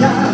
다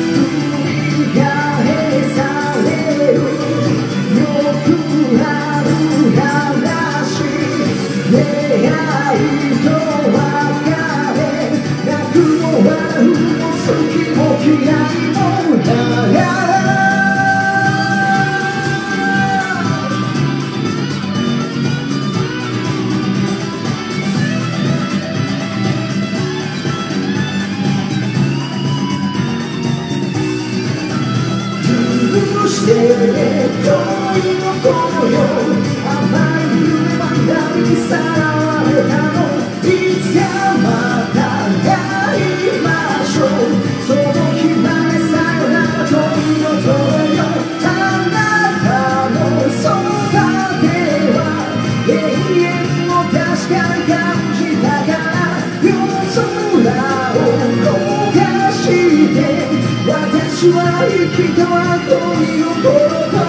して遠の。この。世甘い夢は何にさらわれたの。いつかまた会いましょうその。日までさよなら恋の。声よあなたの。そばでは永遠に私は生きたこの心